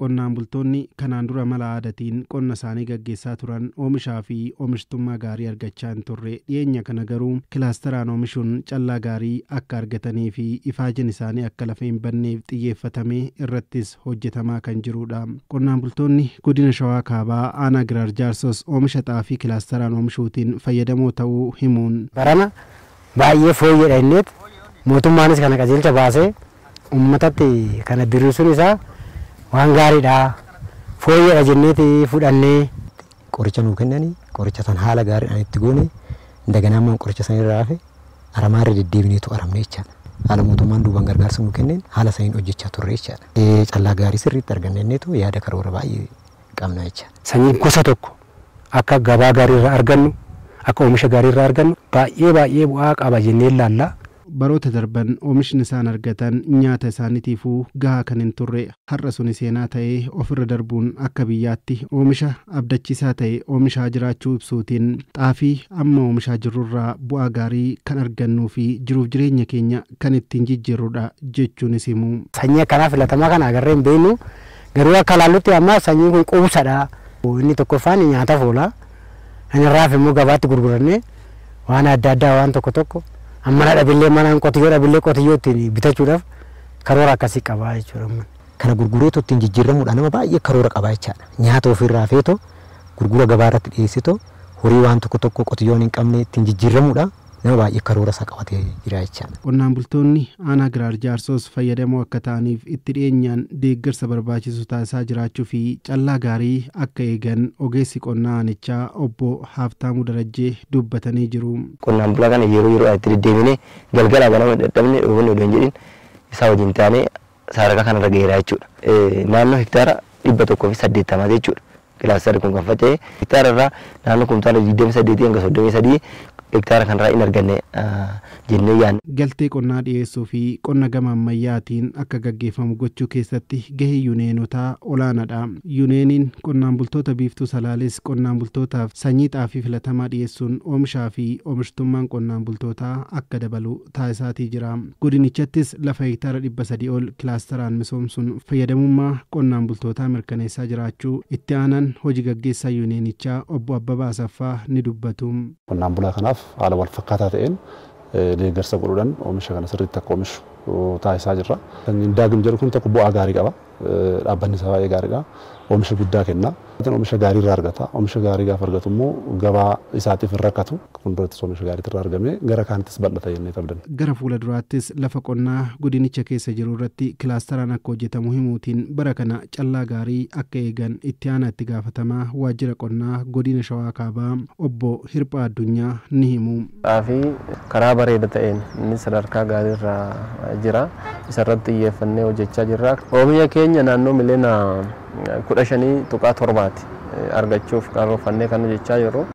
qonnaan bultoonni kanaan dura mala aadaatiin qonna isaanii gaggeessaa turan oomishaa fi oomishtummaa gaarii argachaa hin turre dhiyeenya kana garuu kilaasteraan oomishuun callaa gaarii akka argatanii fi ifaajin isaanii akka lafa hin banneef xiyyeeffatamee irrattis hojjetamaa kan jirudha. Qonnaan bultoonni godina shawaa kaabaa aanaa giraar jaarsos oomisha xaafii kilaasteraan oomishuutiin fayyadamoo ta'uu himuun. Barana baay'ee fooyyedha innis mootummaanis kana qajeelcha baasee uummatatti kana diriirsuun isaa waan gaariidha. Fooyyedha jenneeti fudhannee. Qoricha nuu kennanii qoricha san haala gaariidhaan itti goone daganaa immoo qoricha san irraa hafe aramaa irra deddeebineetu aramne jechaadha. Haala mootummaan duubaan gargaarsa nuu kenneen haala saniin hojjechaa turre jechaadha. Callaa gaarii sirriitti arganneetu yaada karoora baay'ee qabna jechaadha. Sanyiin gosa tokko akka gabaa gaarii irraa argannu akka oomisha gaarii irraa argannu baay'ee baay'ee bu'aa qaba jennee ilaalla. Baroota darban oomishni isaan argatan nyaata isaaniitiifuu gahaa kan hin turre har'a suni seenaa ta'ee ofirra darbuun akka biyyaatti oomisha abdachiisaa ta'e oomishaa jiraachuu ibsuutiin xaafii amma oomishaa jirrurraa bu'aa gaarii kan argannuu fi jiruuf jireenya keenya kan ittiin jijjiirrudha jechuunis himu. Sanyii akkanaa filatamaa kana agarree hin beeknu garuu akka ilaallutti amma sanyiin kun quubsadha. Inni tokkoffaan nyaataaf oola. Inni irraaf immoo gabaatti gurgurannee waan adda addaa waan tokko tokko amma dhabillee manaan qotiyyoo dhabillee qotiyyoo ittiin bitachuudhaaf karoora akkasii qabaa jechuudha. Kana gurgureetu ittiin jijjiiramuudha nama baay'ee karoora qabaa jechaadha. Nyaata ofirraa feetoo gurgura gabaa irratti dhiyeessitoo horii waan tokko tokko qotiyyoon hin qabne ittiin jijjiiramuudha nama baay'ee karoora isaa qabatee jira jechaadha. Qonnaan bultoonni aanaa giraar jaarsoos fayyadamoo akka ta'aniif itti dhiyeenyaan deeggarsa barbaachisu taasisaa jiraachuu fi callaa gaarii akka eegan ogeessi qonnaa aanichaa obbo Haaftaamuu Darajjee dubbatanii jiru. Qonnaan bulaa kana yeroo yeroo itti deddeebinee galgala ganama dadhabne dhoowwanne odoo hin jedhin isaa wajjin taanee sadarkaa kanarra geeraa jechuudha. Naannoo hektaara dhibba tokkoo fi saddeettamaa jechuudha. Kilaastara kun kan faca'e hektaara irraa naannoo kumtaala digdami saddeetii hanga soddomii sadii hektaara kanarraa hin arganne jennee yaadne. Galtee qonnaa dhiyeessuu fi qonna gama ammayyaatiin akka gaggeeffamu gochuu keessatti gahee yuuneenotaa olaanaadha. Yuuneeniin qonnaan bultoota biiftuu salaalis qonnaan bultootaaf sanyii xaafii filatamaa dhiyeessuun oomishaa fi oomishtummaan qonnaan bultootaa akka dabalu taasisaatii jira. Godinichaattis lafa hektaara dhibba sadii ol kilaasteraan misoomsuun fayyadamummaa qonnaan bultootaa mirkaneessaa jiraachuu itti aanan hojii gaggeessaa yuuneenichaa obbo Abbabaa Asaffaa ni dubbatu. Qonnaan bulaa kanaaf haala wal fakkaataa ta'een deeggarsa godhuudhaan oomisha kana sirriitti akka oomishu taasisaa jirra. Sanyiin daagim jedhu kun tokko bu'aa gaarii qaba. Dhaabbanni isaa baay'ee gaariidha. Oomisha guddaa kenna. Oomisha gaarii irraa argata. Oomisha gaarii gaafa argatu immoo gabaa isaatiif hin rakkatu. Fuuldurattis oomisha gaarii irraa argamee gara kaanittis bal'ata jennee tabdan. Gara fuula duraattis lafa qonnaa godinicha keessa jiru irratti kilaasteraan akka hojjetamu himuutiin bara kana callaa gaarii akka eegan itti aanaa itti gaafatamaa waajjira qonnaa godina shawaa kaabaa obbo Hirphaa Addunyaa ni himu. Xaafii karaa bareeda ta'een inni sadarkaa gaarii irra jira. Isarratti xiyyeeffannee hojjechaa jirra. Oomisha keenya naannoo miliyoona kudha shanii tuqaa torbaati argachuuf karoorfannee kan hojjechaa jirru.